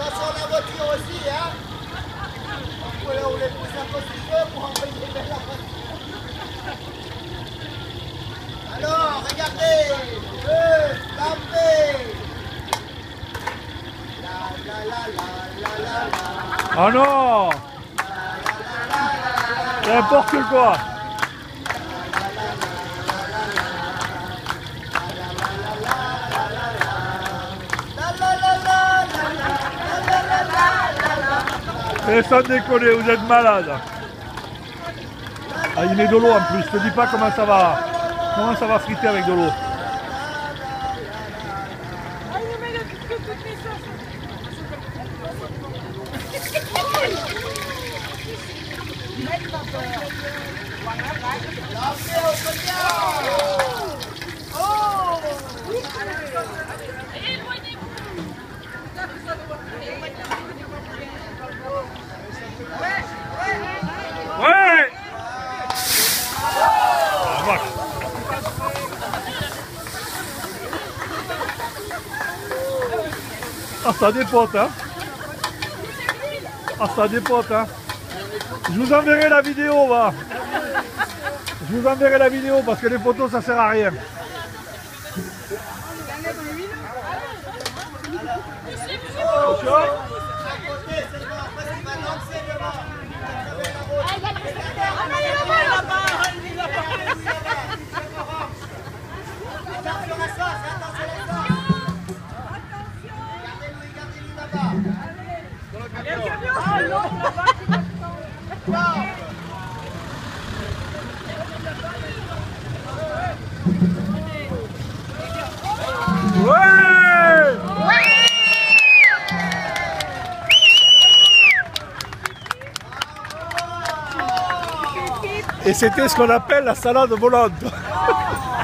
Attention la voiture aussi, hein On peut on les pousse un peu si peu pour envoyer vers la voiture. Alors, regardez Le tapez La la la la la la la Oh non N'importe quoi Et sans déconner, vous êtes malade. Ah, il met de l'eau en plus. Je te dis pas comment ça va, comment ça va friter avec de l'eau. Ah, le que toutes les sauces. Ouais Ah, vache. Ah, ça dépote, hein. Ah, ça dépote, hein. Je vous enverrai la vidéo, va. Je vous enverrai la vidéo parce que les photos, ça sert à rien. Attention À côté, c'est bon, après il va lancer devant. Attention à ça, attention à ça Gardez-lui, gardez-lui là-bas Ouais Et c'était ce qu'on appelle la salade volante.